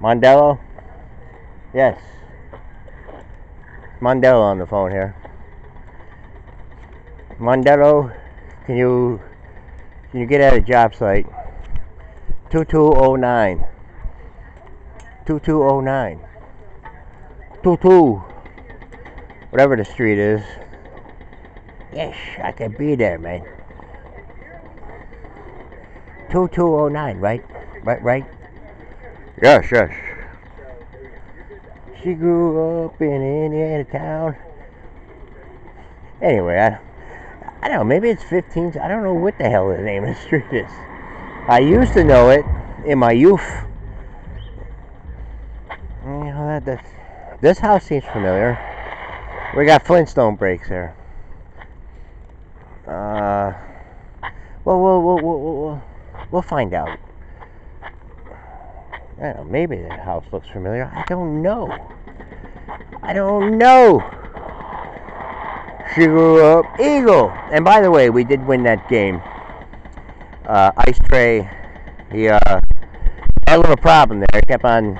Montello? Yes. Montello on the phone here. Montello, can you can you get at a job site? 2209. 2209. 22. Whatever the street is. Yes, I can be there, man. 2209, right? Right, right? Yes, yes. She grew up in Indiana town. Anyway, I, I don't know, maybe it's 15. I don't know what the hell the name of the street is. I used to know it in my youth. You know, that, that, this house seems familiar. We got Flintstone brakes here. Uh, well, we'll, we'll, we'll, we'll, we'll find out. I don't know, maybe the house looks familiar. I don't know. I don't know. She grew up Eagle. And by the way, we did win that game. Uh, Ice Tray, he uh, had a little problem there. He kept on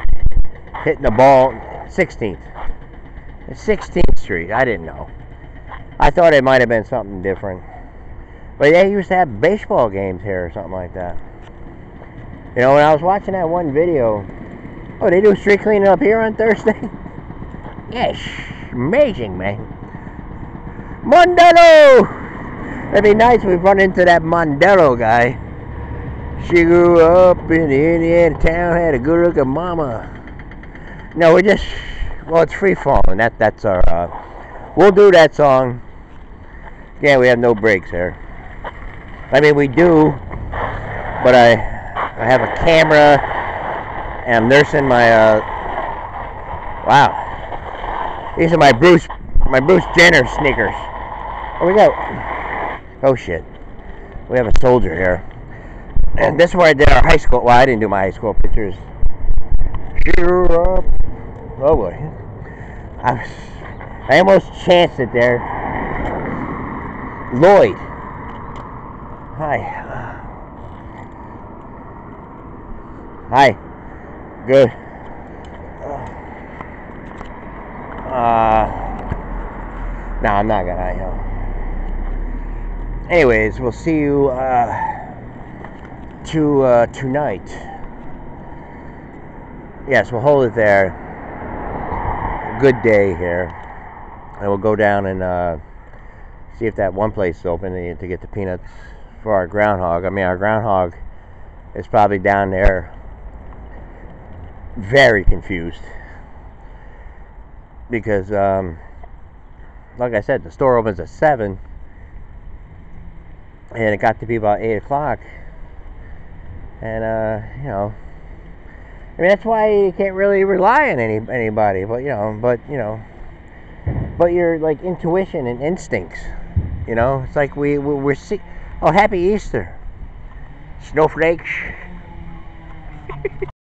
hitting the ball 16th. 16th Street. I didn't know. I thought it might have been something different. But they used to have baseball games here or something like that. You know, when I was watching that one video, oh, they do street cleaning up here on Thursday? yes, amazing, man. Montello! It'd be nice if we run into that Montello guy. She grew up in the Indiana town, had a good looking mama. No, we just, well, it's free falling. That, that's our, uh, we'll do that song. Yeah, we have no brakes here. I mean, we do, but I, I have a camera, and I'm nursing my, uh, wow. These are my Bruce, my Bruce Jenner sneakers. Oh, we got, oh shit. We have a soldier here. And this is where I did our high school, well, I didn't do my high school pictures. Cheer up. Oh boy. I was, I almost chanced it there. Lloyd. Hi. Hi. Good. Uh, no, I'm not gonna. You know. Anyways, we'll see you uh, to uh, tonight. Yes, we'll hold it there. Good day here, and we'll go down and uh, see if that one place is open to get the peanuts for our groundhog. I mean, our groundhog is probably down there very confused. Because um, like I said the store opens at 7 and it got to be about 8 o'clock. And uh, you know I mean that's why you can't really rely on any anybody but you know but you know but your like intuition and instincts you know? It's like we we're see oh happy Easter. Snowflakes